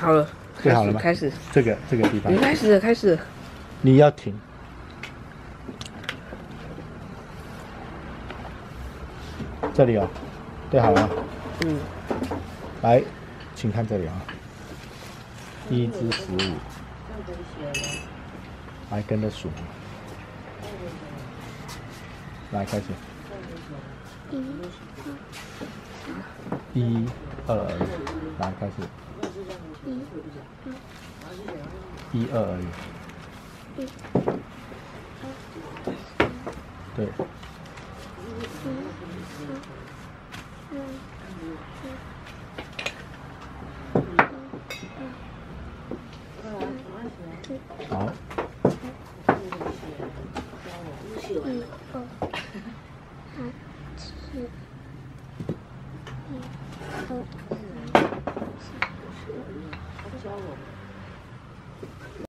好了，对好了吗？开始，这个这个地方。你，开始，开始。你要停。这里哦，对好了，嗯，来，请看这里啊，一至十五，来跟着数，来开始，一、二来开始，一、二而已，对，好，一二三四，一二 problem.